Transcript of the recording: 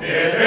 Yeah.